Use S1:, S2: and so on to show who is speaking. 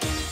S1: back.